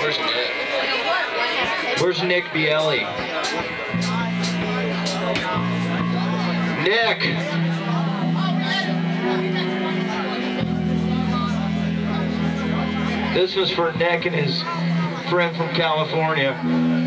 Where's Nick? Where's Nick Bielli? Nick! This was for Nick and his friend from California.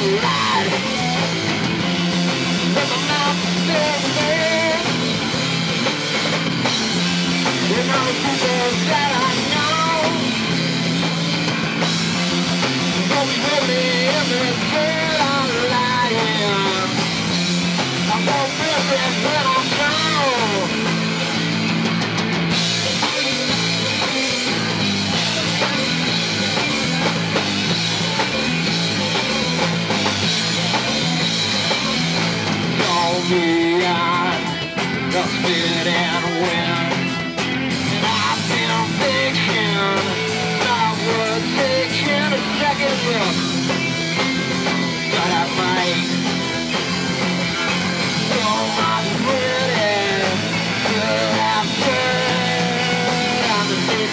alive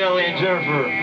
And Jennifer.